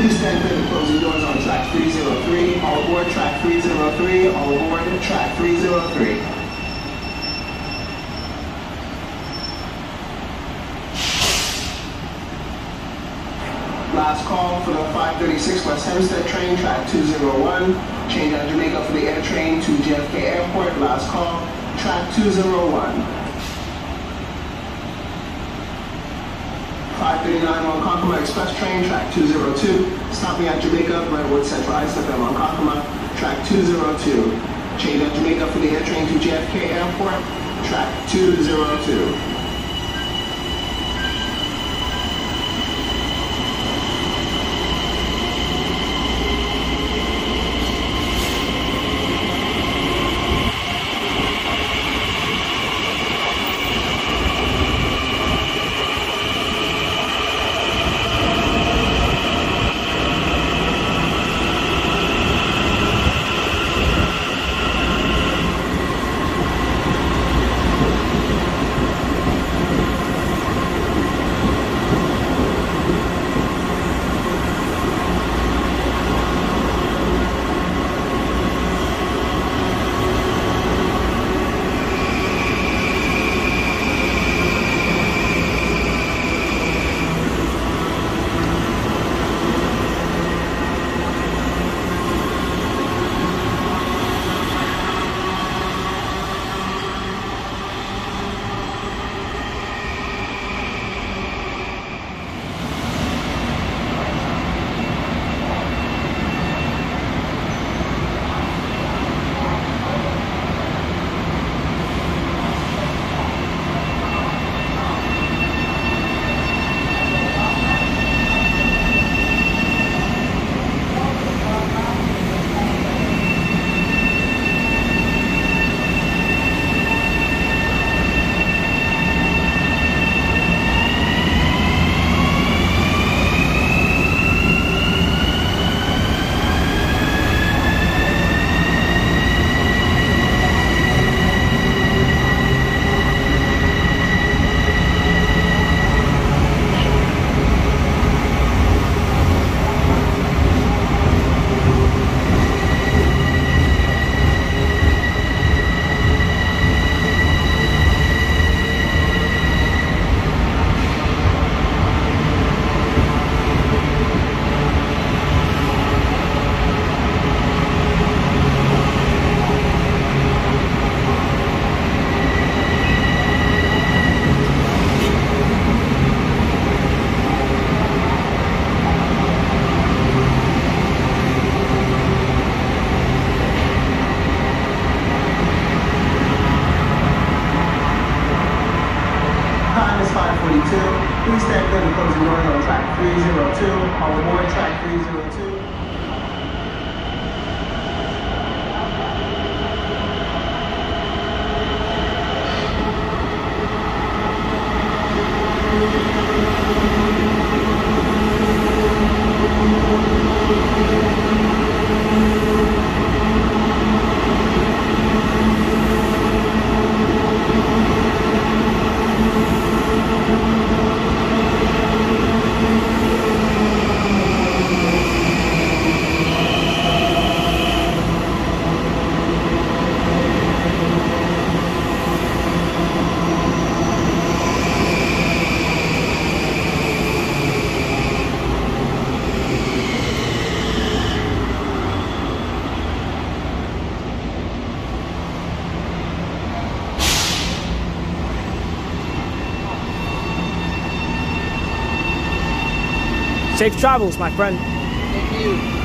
Please stand clear the closing doors on track 303. All aboard track 303. All aboard track 303. Last call for the 536 West Hempstead train, track 201. Change out Jamaica for the air train to JFK Airport. Last call, track 201. 539 on Ronkonkoma Express train, track 202. Stopping at Jamaica, Brentwood Central Islip and Ronkonkoma, track 202. Change at Jamaica for the air train to JFK Airport, track 202. Aboard track 302. Safe travels, my friend. Thank you.